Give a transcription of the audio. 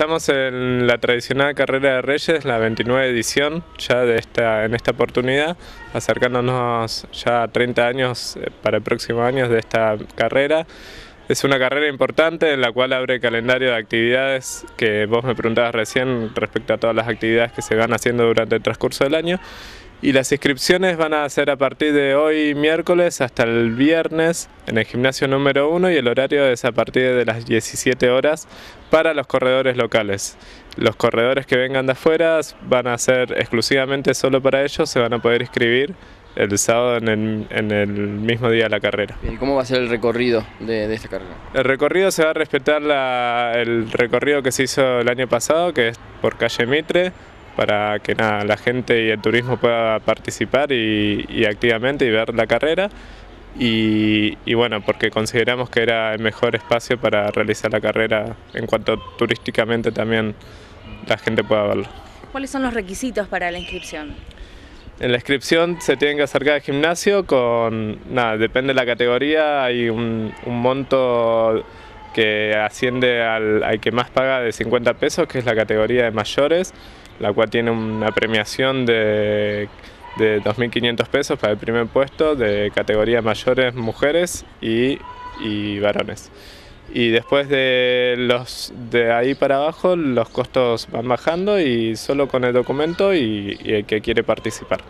estamos en la tradicional carrera de Reyes, la 29 edición, ya de esta, en esta oportunidad, acercándonos ya a 30 años eh, para el próximo año de esta carrera. Es una carrera importante en la cual abre calendario de actividades que vos me preguntabas recién respecto a todas las actividades que se van haciendo durante el transcurso del año. Y las inscripciones van a ser a partir de hoy miércoles hasta el viernes en el gimnasio número 1 y el horario es a partir de las 17 horas para los corredores locales. Los corredores que vengan de afuera van a ser exclusivamente solo para ellos, se van a poder inscribir el sábado en el, mismo día de la carrera. ¿Y cómo va a ser el recorrido de, esta carrera? El recorrido se va a respetar el recorrido que se hizo el año pasado, que es por calle Mitre, para que nada, la gente y el turismo pueda participar y, activamente y ver la carrera. Y, bueno, porque consideramos que era el mejor espacio para realizar la carrera en cuanto turísticamente también la gente pueda verlo. ¿Cuáles son los requisitos para la inscripción? En la inscripción se tienen que acercar al gimnasio con, nada, depende de la categoría, hay un, monto que asciende al, al que más paga de 50 pesos, que es la categoría de mayores la cual tiene una premiación de, de 2.500 pesos para el primer puesto de categoría mayores mujeres y, varones. Y después de, los, de ahí para abajo los costos van bajando y solo con el documento y el que quiere participar.